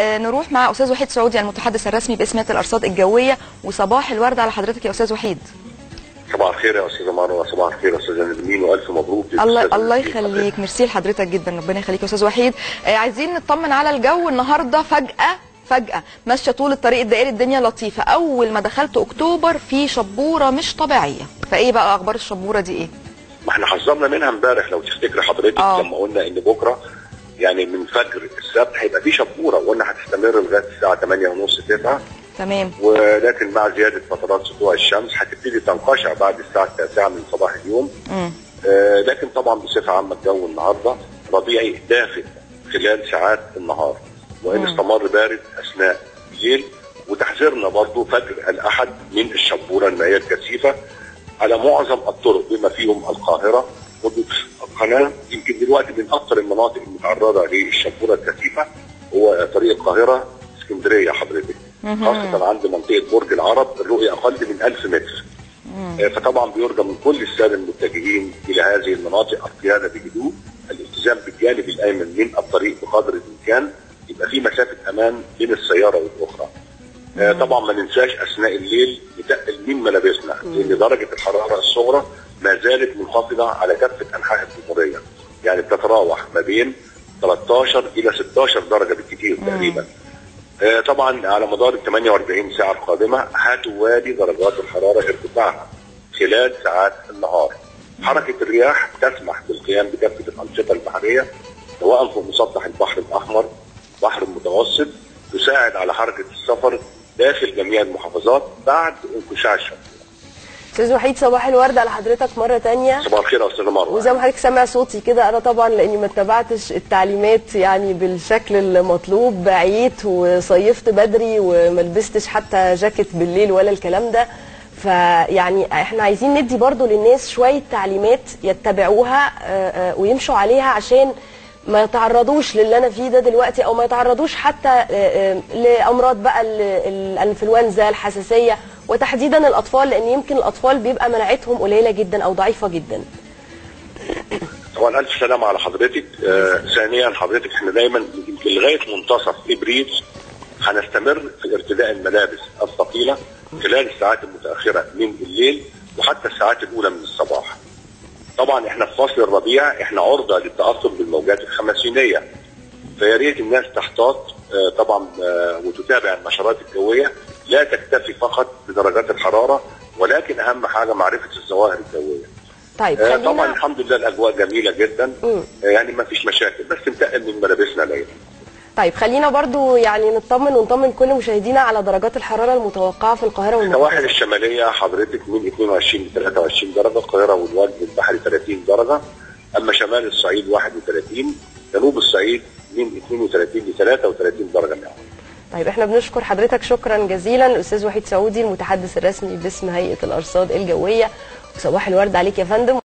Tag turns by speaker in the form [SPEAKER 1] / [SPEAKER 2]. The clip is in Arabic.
[SPEAKER 1] آه، نروح مع أستاذ وحيد سعودي المتحدث الرسمي باسم هيئه الأرصاد الجوية. وصباح الورد على حضرتك يا أستاذ وحيد.
[SPEAKER 2] صباح الخير يا أستاذة مروه صباح الخير يا أستاذة نرمين وألف مبروك
[SPEAKER 1] الله الله. يخليك. ميرسي لحضرتك جدا. ربنا يخليك يا أستاذ وحيد. آه، عايزين نطمن على الجو النهارده فجأة فجأة. ماشية طول الطريق الدائري. الدنيا لطيفة. أول ما دخلت أكتوبر في شبورة مش طبيعية. فإيه بقى أخبار الشبورة دي إيه؟
[SPEAKER 2] ما إحنا حذرنا منها امبارح. لو تفتكري حضرتك
[SPEAKER 1] آه.
[SPEAKER 2] لما قلنا إن بكرة يعني من فجر السبت هيبقى في شبورة وقلنا هتستمر لغاية الساعة 8 ونص 9
[SPEAKER 1] تمام
[SPEAKER 2] ولكن مع زيادة فترات سطوع الشمس هتبتدي تنقشع بعد الساعة 9 من صباح اليوم
[SPEAKER 1] مم.
[SPEAKER 2] آه لكن طبعا بصفة عامة الجو النهارده ربيعي دافئ خلال ساعات النهار وإن
[SPEAKER 1] مم.
[SPEAKER 2] استمر بارد أثناء الليل وتحذيرنا برضو فجر الأحد من الشبورة المائيه الكثيفة على معظم الطرق بما فيهم القاهرة والقناه يمكن دلوقتي من أكثر المناطق المتعرضة للشبورة الكثيفة هو طريق القاهرة اسكندرية حضرتك. خاصة عند منطقة برج العرب الرؤية أقل من 1000 متر. آه، فطبعا بيرجى من كل السادة المتجهين إلى هذه المناطق القياده بهدوء الالتزام بالجانب الايمن من الطريق بقدر الإمكان يبقى في مسافة أمان بين السيارة والأخرى. آه، طبعا ما ننساش أثناء الليل نتقل من ملابسنا لأن درجة الحرارة الصغرى ما زالت منخفضة على كافة أنحاء الجمهورية. يعني بتتراوح ما بين 13 إلى 16 درجة بالكثير تقريبا. آه، طبعا على مدار ال 48 ساعة القادمة هتوالي درجات الحرارة ارتفاعها خلال ساعات النهار. حركة الرياح تسمح بالقيام بكافة الأنشطة البحرية سواء في مسطح البحر الأحمر البحر المتوسط تساعد على حركة السفر داخل جميع المحافظات بعد انقشاع الشمس.
[SPEAKER 3] أستاذ وحيد صباح الورد على حضرتك مرة تانية.
[SPEAKER 2] صباح الخير يا أستاذة مروة.
[SPEAKER 3] وزي ما حضرتك سامع صوتي كده أنا طبعا لأني ما اتبعتش التعليمات يعني بالشكل المطلوب بعيت وصيفت بدري وما لبستش حتى جاكيت بالليل ولا الكلام ده. فيعني إحنا عايزين ندي برضو للناس شوية تعليمات يتبعوها آه، آه، ويمشوا عليها عشان ما يتعرضوش للي أنا فيه ده دلوقتي أو ما يتعرضوش حتى آه، لأمراض بقى ال- ال- الإنفلونزا الحساسية. وتحديدا الأطفال لأن يمكن الأطفال بيبقى مناعتهم قليلة جدا أو ضعيفة جدا.
[SPEAKER 2] طبعا ألف سلامة على حضرتك. آه ثانيا حضرتك إحنا دايما لغاية منتصف إبريل هنستمر في ارتداء الملابس الثقيلة خلال الساعات المتأخرة من الليل وحتى الساعات الأولى من الصباح. طبعا إحنا في فصل الربيع إحنا عرضة للتأثر بالموجات الخمسينية. فيا ريت الناس تحتاط آه، طبعا آه، وتتابع النشرات الجوية. لا تكتفي فقط بدرجات الحرارة ولكن أهم حاجة معرفة الظواهر الجوية.
[SPEAKER 3] طيب
[SPEAKER 2] آه، طبعا
[SPEAKER 3] خلينا
[SPEAKER 2] الحمد لله الأجواء جميلة جدا.
[SPEAKER 3] مم.
[SPEAKER 2] آه، يعني ما فيش مشاكل بس ننتقل من ملابسنا ليلا
[SPEAKER 3] طيب خلينا برضو يعني نطمن ونطمن كل مشاهدينا على درجات الحرارة المتوقعة في القاهرة
[SPEAKER 2] السواحل
[SPEAKER 3] والمحافظات
[SPEAKER 2] الشمالية حضرتك من 22 ل 23 درجة القاهرة والوجه البحري 30 درجة. أما شمال الصعيد 31 جنوب الصعيد من 32 ل 33 درجة. مئويه
[SPEAKER 3] طيب إحنا بنشكر حضرتك شكرا جزيلا الأستاذ وحيد سعودي المتحدث الرسمي باسم هيئة الأرصاد الجوية. وصباح الورد عليك يا فندم.